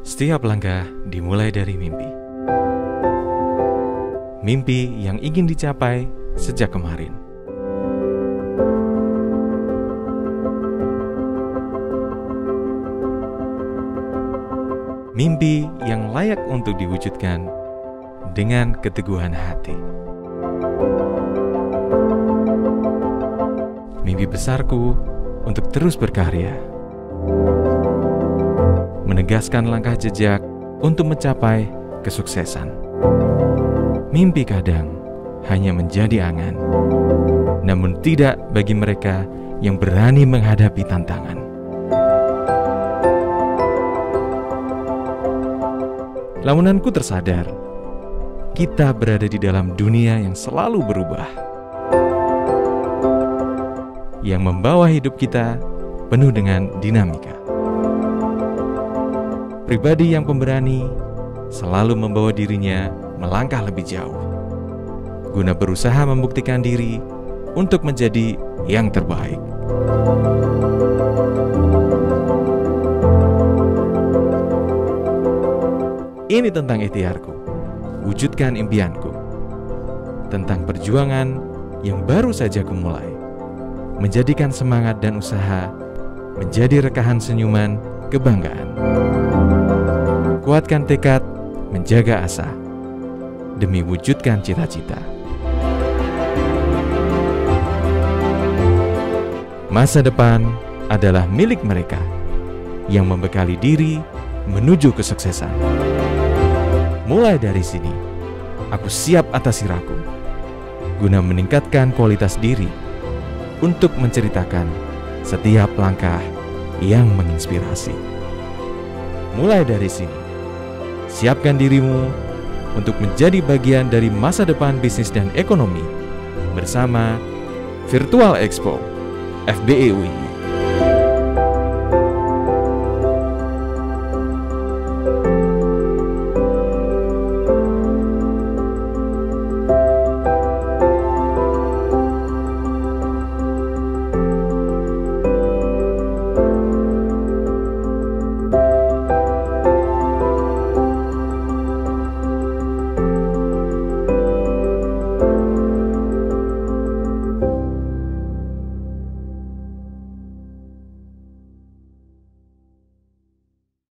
Setiap langkah dimulai dari mimpi. Mimpi yang ingin dicapai sejak kemarin. Mimpi yang layak untuk diwujudkan dengan keteguhan hati. Mimpi besarku untuk terus berkarya menegaskan langkah jejak untuk mencapai kesuksesan. Mimpi kadang hanya menjadi angan, namun tidak bagi mereka yang berani menghadapi tantangan. Lamunanku tersadar, kita berada di dalam dunia yang selalu berubah, yang membawa hidup kita penuh dengan dinamika. Pribadi yang pemberani selalu membawa dirinya melangkah lebih jauh, guna berusaha membuktikan diri untuk menjadi yang terbaik. Ini tentang ikhtiarku, wujudkan impianku, tentang perjuangan yang baru saja kumulai, menjadikan semangat dan usaha menjadi rekahan senyuman kebanggaan. Kuatkan tekad, menjaga asa, demi wujudkan cita-cita. Masa depan adalah milik mereka yang membekali diri menuju kesuksesan. Mulai dari sini, aku siap atas siraku guna meningkatkan kualitas diri untuk menceritakan setiap langkah yang menginspirasi. Mulai dari sini, siapkan dirimu untuk menjadi bagian dari masa depan bisnis dan ekonomi bersama Virtual Expo FBEUI.